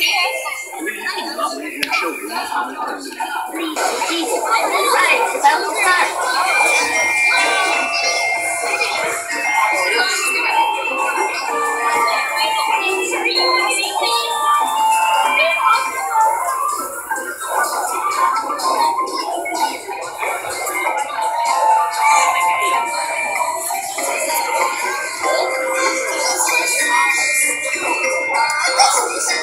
Please, children